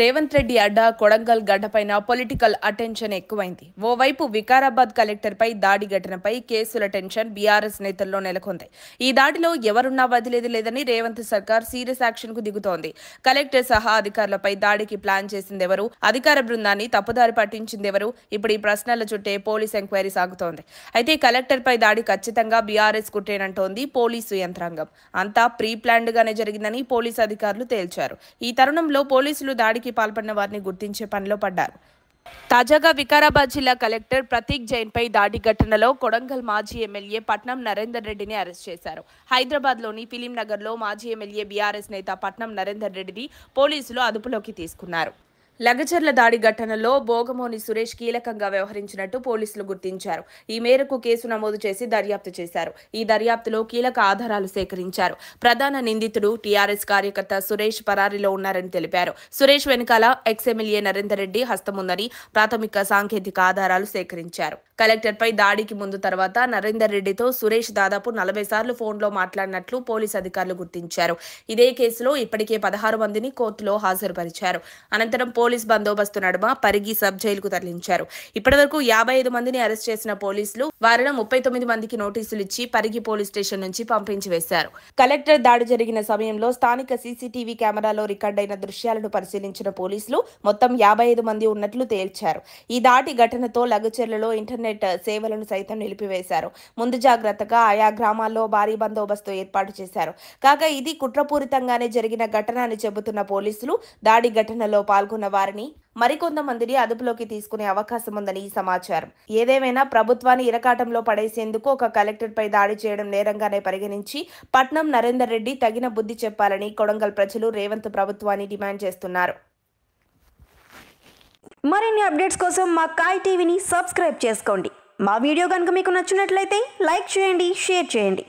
రేవంత్ రెడ్డి అడ్డా కొడంగల్ గడ్డపైన political attention ఎక్కువైంది. ఓవైపు వికారాబాద్ కలెక్టర్పై దాడి ఘటనపై కేసుల టెన్షన్ బీఆర్ఎస్ నేతల్లో నెలకొంది. ఈ దాడిలో ఎవరున్నా వదిలేది లేదని రేవంత్ సర్కార్ సీరియస్ యాక్షన్కు దిగుతోంది. కలెక్టర్ సహా అధికారులపై దాడికి ప్లాన్ చేసిందెవరు? అధికార బృందాన్ని తప్పుదారి పట్టించిందెవరు? ఇప్పుడు ఈ ప్రశ్నల చుట్టే పోలీస్ ఎంక్వైరీ సాగుతోంది. అయితే కలెక్టర్పై దాడి ఖచ్చితంగా బీఆర్ఎస్ కుట్రేనంటోంది పోలీసు యంత్రాంగం. అంతా ప్రీ ప్లాన్డ్ గానే జరిగిందని పోలీసు అధికారులు తేల్చారు. ఈ తరుణంలో పోలీసులు దాడికి పాల్పడిన వారిని గుర్తించే పనిలో పడ్డారు. తాజాగా వికారాబాద్ జిల్లా కలెక్టర్ ప్రతీక్ జైన్ పై దాడి ఘటనలో కొడంగల్ మాజీ ఎమ్మెల్యే పట్నం నరేందర్ రెడ్డిని అరెస్ట్ చేశారు. హైదరాబాద్లోని ఫిలింనగర్లో ఫిలిం మాజీ ఎమ్మెల్యే బీఆర్ఎస్ నేత పట్నం నరేందర్ రెడ్డిని పోలీసులు అదుపులోకి తీసుకున్నారు. లగచర్ల దాడి ఘటనలో బోగమోని సురేష్ కీలకంగా వ్యవహరించినట్టు పోలీసులు గుర్తించారు. ఈ మేరకు కేసు నమోదు చేసి దర్యాప్తు చేశారు. ఈ దర్యాప్తులో కీలక ఆధారాలు సేకరించారు. ప్రధాన నిందితుడు టీఆర్ఎస్ కార్యకర్త సురేష్ పరారిలో ఉన్నారని తెలిపారు. సురేష్ వెనకాల ఎక్స్ ఎమ్మెల్యే నరేందర్ రెడ్డి హస్తముందని ప్రాథమిక సాంకేతిక ఆధారాలు సేకరించారు. కలెక్టర్పై దాడికి ముందు తర్వాత నరేందర్ రెడ్డితో సురేష్ దాదాపు నలభై సార్లు ఫోన్లో మాట్లాడినట్లు పోలీసు అధికారులు గుర్తించారు. ఇదే కేసులో ఇప్పటికే పదహారు మందిని కోర్టులో హాజరుపరిచారు. అనంతరం పోలీస్ బందోబస్తు నడుమ పరిగి సబ్ జైలుకు తరలించారు. ఇప్పటివరకు యాభై ఐదు మందిని అరెస్ట్ చేసిన పోలీసులు వారిలో ముప్పై తొమ్మిది మందికి నోటీసులు ఇచ్చి పరిగి పోలీస్ స్టేషన్ నుంచి పంపించి వేశారు. కలెక్టర్ దాడి జరిగిన సమయంలో స్థానిక సీసీటీవీ కెమెరాలో రికార్డైన దృశ్యాలను పరిశీలించిన పోలీసులు మొత్తం యాభై ఐదు మంది ఉన్నట్లు తేల్చారు. ఈ దాడి ఘటనతో లగచెర్లలో ఇంటర్నెట్ సేవలను సైతం నిలిపివేశారు. ముందు జాగ్రత్తగా ఆయా గ్రామాల్లో భారీ బందోబస్తు ఏర్పాటు చేశారు. కాగా ఇది కుట్రపూరితంగానే జరిగిన ఘటన అని చెబుతున్న పోలీసులు దాడి ఘటనలో పాల్గొన్న వారిని మరికొంతమందిని అదుపులోకి తీసుకునే అవకాశం ఉందని ఈ సమాచారం. ఏదేమైనా ప్రభుత్వాన్ని ఇరకాటంలో పడేసేందుకు ఒక కలెక్టర్పై దాడి చేయడం నేరంగానే పరిగణించి పట్నం నరేందర్ రెడ్డి తగిన బుద్ధి చెప్పాలని కొడంగల్ ప్రజలు రేవంత్ ప్రభుత్వాన్ని డిమాండ్ చేస్తున్నారు. మరిన్ని అప్డేట్స్ కోసం మా కాయ్ టీవీని సబ్స్క్రైబ్ చేసుకోండి. మా వీడియో కనుక మీకు నచ్చినట్లయితే లైక్ చేయండి షేర్ చేయండి.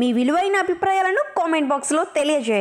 మీ విలువైన అభిప్రాయాలను కామెంట్ బాక్స్లో తెలియజేయండి.